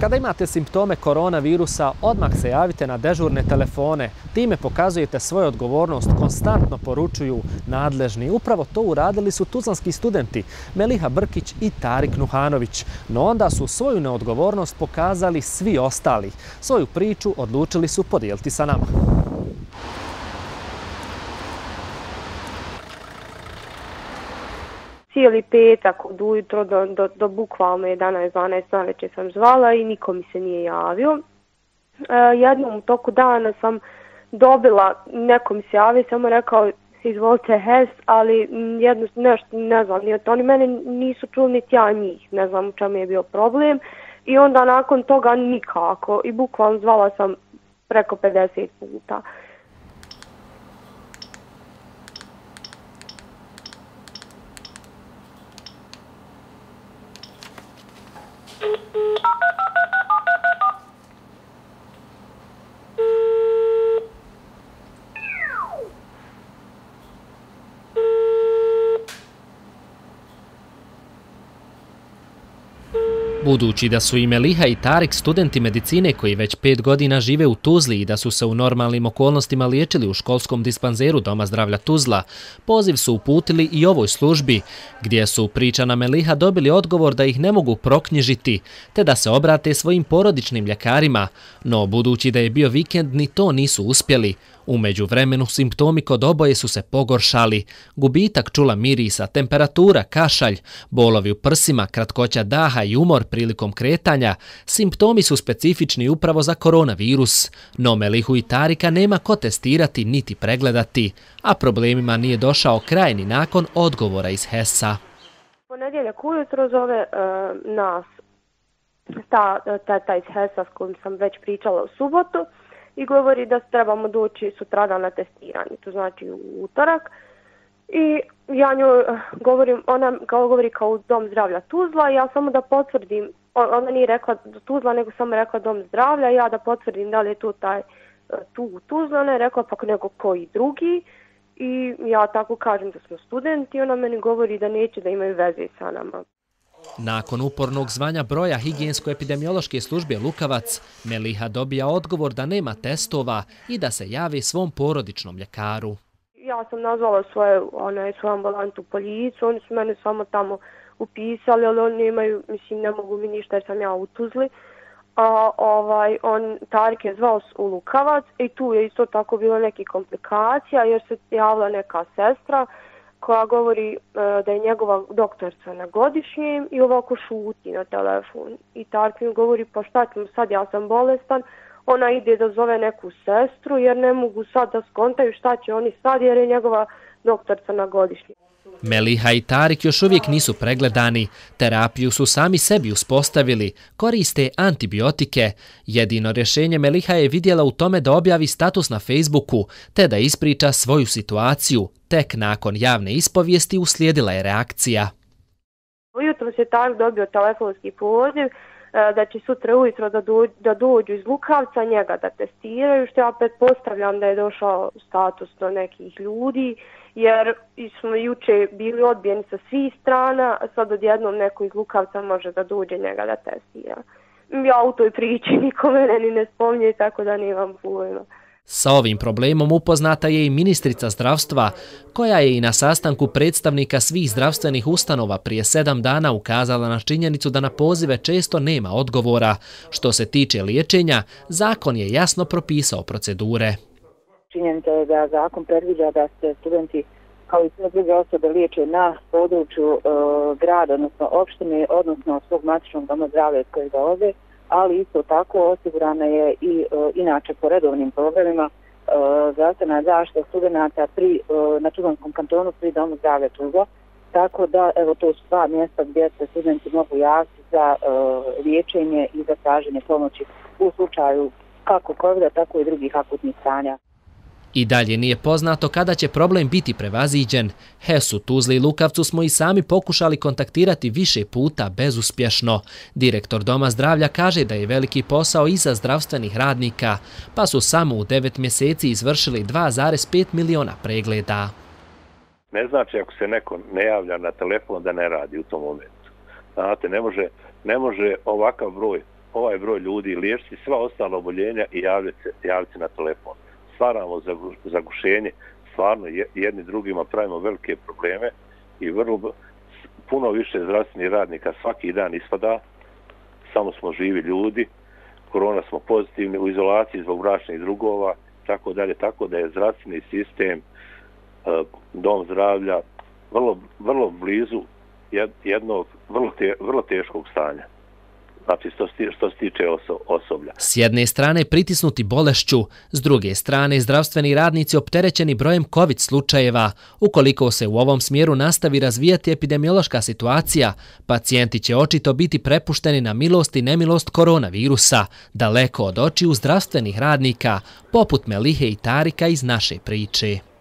Kada imate simptome koronavirusa, odmah se javite na dežurne telefone. Time pokazujete svoju odgovornost, konstantno poručuju nadležni. Upravo to uradili su tuzlanski studenti Meliha Brkić i Tarik Nuhanović. No onda su svoju neodgovornost pokazali svi ostali. Svoju priču odlučili su podijeliti sa nama. Cijeli petak od ujutro do, do, do bukvalno 11-12 na večer sam zvala i niko mi se nije javio. E, jednom u toku dana sam dobila, neko mi se javio, samo rekao izvolite HES, ali jedno, nešto ne znam, nije, oni mene nisu čuli niti ja njih, ne znam u čemu je bio problem. I onda nakon toga nikako i bukvalno zvala sam preko 50 puta. Budući da su i Meliha i Tarik studenti medicine koji već pet godina žive u Tuzli i da su se u normalnim okolnostima liječili u školskom dispanzeru Doma zdravlja Tuzla, poziv su uputili i ovoj službi, gdje su pričana Meliha dobili odgovor da ih ne mogu proknjižiti, te da se obrate svojim porodičnim ljekarima, no budući da je bio vikend, ni to nisu uspjeli. Umeđu vremenu simptomi kod oboje su se pogoršali. Gubitak čula mirisa, temperatura, kašalj, bolovi u prsima, kratkoća daha i umor prilikom kretanja, simptomi su specifični upravo za koronavirus. No Melihu i Tarika nema ko testirati niti pregledati, a problemima nije došao kraj ni nakon odgovora iz HES-a. Ponedjeljak ujutro zove uh, nas ta, ta, ta iz HES-a s kojim sam već pričala u subotu i govori da trebamo doći sutradan na testiranje, to znači u utorak. I ja nju eh, govorim, ona kao govori kao u dom zdravlja Tuzla, ja samo da potvrdim, ona nije rekla Tuzla, nego samo rekla dom zdravlja, ja da potvrdim da li je eh, tu taj tu Tuzla, ona je rekla pa nego koji drugi. I ja tako kažem da smo studenti, ona meni govori da neće da imaju veze sa nama. Nakon upornog zvanja broja higijensko-epidemiološke službe Lukavac, Meliha dobija odgovor da nema testova i da se javi svom porodičnom ljekaru. Ja sam nazvala svoje, onaj, svoju ambulantu policu, oni su mene samo tamo upisali, ali oni nemaju, mislim, ne mogu mi ništa jer sam ja utuzli. A ovaj, on, Tarik je zvao u Lukavac i tu je isto tako bilo neki komplikacija jer se javila neka sestra koja govori e, da je njegova doktorca na godišnjem i ovako šuti na telefon. I Tarkin govori, pa šta ću sad, ja sam bolestan, ona ide da zove neku sestru jer ne mogu sad da skontaju šta će oni sad jer je njegova doktorca na godišnjem. Meliha i Tarik još uvijek nisu pregledani. Terapiju su sami sebi uspostavili. Koriste antibiotike. Jedino rješenje Meliha je vidjela u tome da objavi status na Facebooku, te da ispriča svoju situaciju. Tek nakon javne ispovijesti uslijedila je reakcija. Ujutro se Tarik dobio telefonski poziv E, da će sutra ujutro da, do, da dođu iz Lukavca njega da testiraju, što ja pretpostavljam da je došao status do nekih ljudi jer smo juče bili odbijeni sa svih strana, a sad odjednom neko iz Lukavca može da dođe njega da testira. Ja u toj priči niko mene ni ne spominje, tako da nemam pojma. Sa ovim problemom upoznata je i ministrica zdravstva, koja je i na sastanku predstavnika svih zdravstvenih ustanova prije sedam dana ukazala na činjenicu da na pozive često nema odgovora. Što se tiče liječenja, zakon je jasno propisao procedure činjenica je da zakon predviđa da se studenti kao i sve druge osobe liječe na području e, grada, odnosno opštine, odnosno svog matičnog doma zdravlja iz kojeg dolaze, ali isto tako osigurana je i e, inače po redovnim programima e, zdravstvena zaštita studenta pri, e, na Čuvanskom kantonu pri domu zdravlja Tuzla. Tako da, evo, to su dva mjesta gdje se studenti mogu javiti za e, liječenje i za traženje pomoći u slučaju kako COVID-a, tako i drugih akutnih stanja. I dalje nije poznato kada će problem biti prevaziđen. Hesu, Tuzli i Lukavcu smo i sami pokušali kontaktirati više puta bezuspješno. Direktor Doma zdravlja kaže da je veliki posao iza zdravstvenih radnika, pa su samo u devet mjeseci izvršili 2,5 miliona pregleda. Ne znači ako se neko ne javlja na telefon da ne radi u tom momentu. Znate, ne može, ne može ovakav broj ovaj broj ljudi, liječiti sva ostala oboljenja i javiti se, se na telefon. Stvaramo zagušenje, stvarno jedni drugima pravimo velike probleme i vrlo puno više zdravstvenih radnika svaki dan ispada, samo smo živi ljudi, korona smo pozitivni, u izolaciji zbog bračnih drugova, tako dalje, tako da je zdravstveni sistem, e, dom zdravlja, vrlo, vrlo blizu jednog vrlo, te, vrlo teškog stanja znači što, što se tiče oso, osoblja. S jedne strane pritisnuti bolešću, s druge strane zdravstveni radnici opterećeni brojem COVID slučajeva. Ukoliko se u ovom smjeru nastavi razvijati epidemiološka situacija, pacijenti će očito biti prepušteni na milost i nemilost koronavirusa, daleko od očiju zdravstvenih radnika, poput Melihe i Tarika iz naše priče.